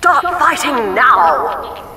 Stop fighting now!